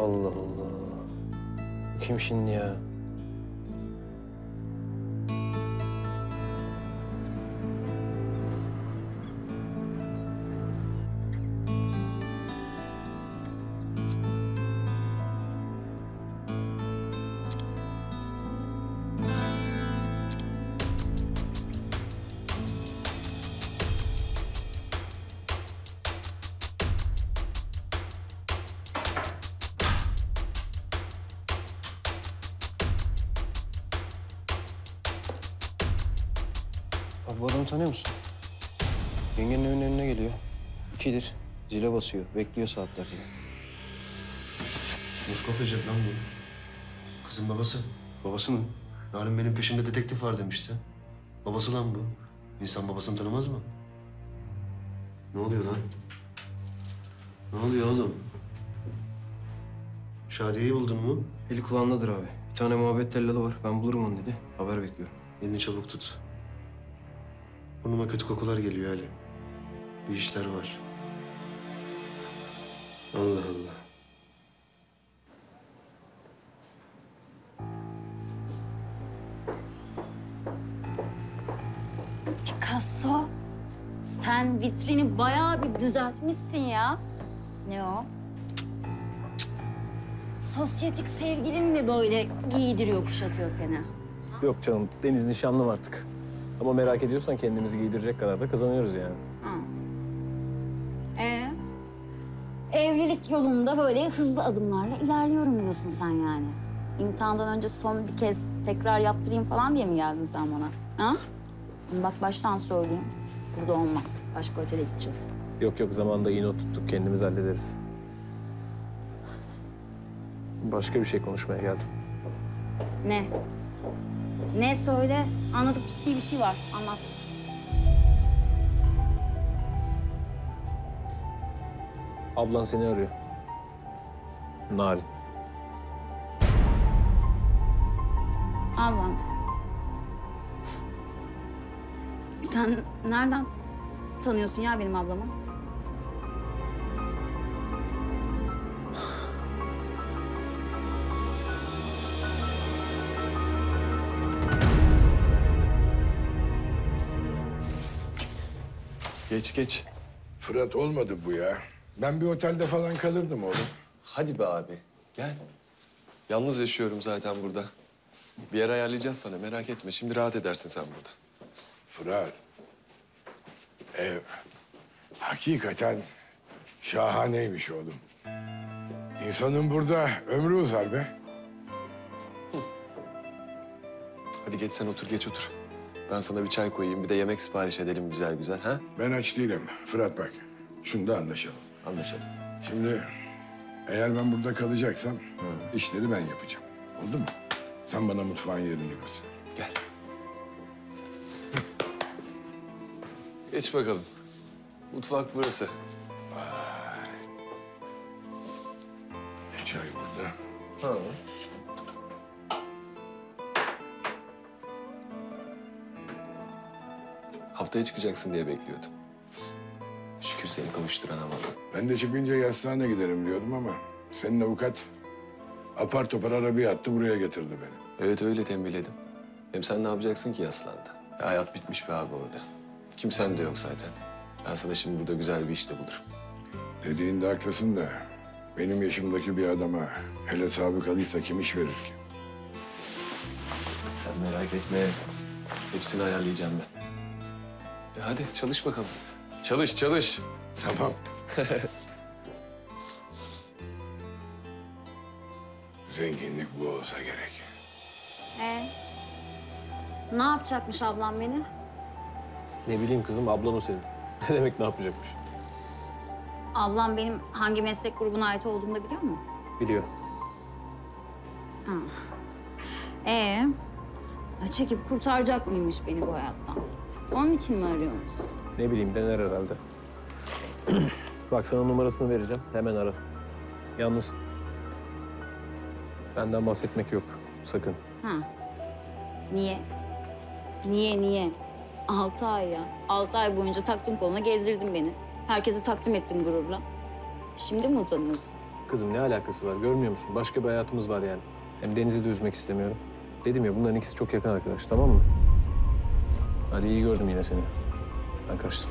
Allah Allah. Kim şimdi ya? Bu adamı tanıyor musun? Yengenin evinin önüne geliyor. İkidir. Zile basıyor. Bekliyor saatlerce. Moskova Recep lan bu. Kızın babası. Babası mı? Narin benim peşimde dedektif var demişti. Babası lan bu. İnsan babasını tanımaz mı? Ne oluyor lan? Ne oluyor oğlum? Şadiye'yi buldun mu? Eli kulağındadır abi. Bir tane muhabbet tellalı var. Ben bulurum onu dedi. Haber bekliyorum. Elini çabuk tut. Burnuma kötü kokular geliyor Ali. Bir işler var. Allah Allah. Picasso, sen vitrini bayağı bir düzeltmişsin ya. Ne o? Sosyetik sevgilin mi böyle giydiriyor, kuşatıyor seni? Yok canım. Deniz nişanlım artık. Ama merak ediyorsan kendimizi giydirecek kadar da kazanıyoruz yani. Ee? Evlilik yolunda böyle hızlı adımlarla ilerliyorum diyorsun sen yani. İmtihandan önce son bir kez tekrar yaptırayım falan diye mi geldin sen bana? Ha? Bak baştan söyleyeyim. Burada olmaz. Başka otele gideceğiz. Yok yok zamanında iyi not tuttuk. Kendimiz hallederiz. Başka bir şey konuşmaya geldim. Ne? Ne söyle? Anladık ciddi bir şey var. Anlat. Ablan seni arıyor. Narin. Ablam. Sen nereden tanıyorsun ya benim ablamı? Geç geç. Fırat olmadı bu ya. Ben bir otelde falan kalırdım oğlum. Hadi be abi. Gel. Yalnız yaşıyorum zaten burada. Bir yer ayarlayacağız sana merak etme. Şimdi rahat edersin sen burada. Fırat. Ev hakikaten şahaneymiş oğlum. İnsanın burada ömrü uzar be. Hadi geç sen otur geç otur. Ben sana bir çay koyayım bir de yemek sipariş edelim güzel güzel ha? Ben aç değilim. Fırat bak. Şunda anlaşalım. Anlaşalım. Şimdi eğer ben burada kalacaksam işleri ben yapacağım. Oldu mu? Sen bana mutfağın yerini göster. Gel. Geç bakalım. Mutfak burası. E, çay burada. Ha. Haftaya çıkacaksın diye bekliyordum. Şükür seni kavuşturan havalı. Ben de çıkınca yastığına giderim diyordum ama senin avukat apar topar arabaya attı buraya getirdi beni. Evet öyle tembihledim. Hem sen ne yapacaksın ki Yaslan'da? Ya hayat bitmiş be abi orada. Kimsen de yok zaten. Ben sana şimdi burada güzel bir işte bulurum. Dediğinde haklısın da benim yaşımdaki bir adama hele sabıkalıysa kim iş verir ki? Sen merak etme. Hepsini ayarlayacağım ben. Ya hadi çalış bakalım. Çalış çalış. Tamam. Zenginlik bu olsa gerek. Ee? Ne yapacakmış ablam beni? Ne bileyim kızım ablan o senin. Ne demek ne yapacakmış? Ablam benim hangi meslek grubuna ait olduğumu da biliyor mu? Biliyor. Ee? Ha, Çekip kurtaracak mıymış beni bu hayattan? Onun için mi arıyormuş? Ne bileyim dener herhalde. Bak sana numarasını vereceğim. Hemen ara. Yalnız benden bahsetmek yok. Sakın. Ha. Niye? Niye, niye? Altı ay ya. Altı ay boyunca taktım koluna gezdirdin beni. Herkese takdim ettim gururla. Şimdi mi utanıyorsun? kızım ne alakası var görmüyor musun? Başka bir hayatımız var yani. Hem Deniz'i de üzmek istemiyorum. Dedim ya bunların ikisi çok yakın arkadaş tamam mı? Hadi iyi gördüm yine seni. Ben kaçtım.